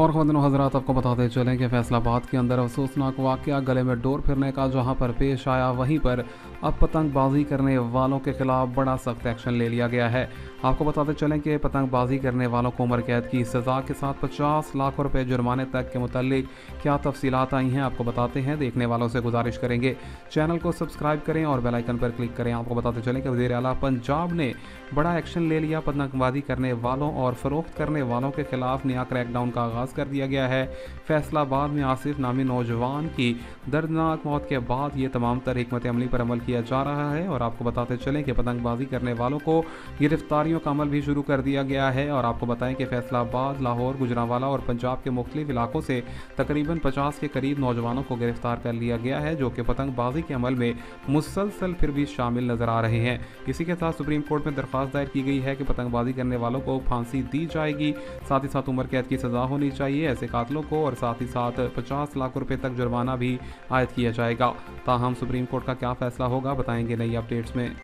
और खुदन हजरात आपको बताते चलें कि फैसलाबाद के अंदर अफसोसनाक वाक़ गले में डोर फिरने का जहाँ पर पेश आया, वहीं पर अब पतंगबाजी करने वालों के खिलाफ बड़ा सख्त एक्शन ले लिया गया है। आपको बताते चलें कि पतंगबाजी करने वालों को उम्र कैद की सज़ा के साथ 50 लाख रुपए जुर्माने तक के मुतलिक क्या तफसीलात आई हैं, आपको बताते हैं। देखने वालों से गुजारिश करेंगे। चैनल को सब्सक्राइब करें और बेलाइकन पर क्लिक करें। आपको बताते चलें कि वजी अला पंजाब ने बड़ा एक्शन ले लिया। पतंगबाजी करने वालों और फरोख्त करने वालों के खिलाफ नया क्रैकडाउन का आगाज़ कर दिया गया है। फैसलाबाद में आसिफ नामी नौजवान की दर्दनाक मौत के बाद ये तमाम तर हमत अमली पर अमल किया जा रहा है और आपको बताते चलें कि पतंगबाजी करने वालों को गिरफ्तारियों का अमल भी शुरू कर दिया गया है और आपको बताएँ कि फैसलाबाद, लाहौर, गुजरावाला और पंजाब के मुख्तलिफ़ इलाकों से तकरीबन पचास के करीब नौजवानों को गिरफ़्तार कर लिया गया है, जो कि पतंगबाजी के अमल में मुसलसल फिर भी शामिल नज़र आ रहे हैं। इसी के साथ सुप्रीम कोर्ट में दरख्वास्त दायर की गई है कि पतंगबाजी करने वालों को फांसी दी जाएगी। साथ ही साथ उम्र कैद की सजा होनी चाहिए ऐसे कातलों को और साथ ही साथ पचास लाख रुपए तक जुर्माना भी आयद किया जाएगा। ताहम सुप्रीम कोर्ट का क्या फैसला होगा बताएँगे नई अपडेट्स में।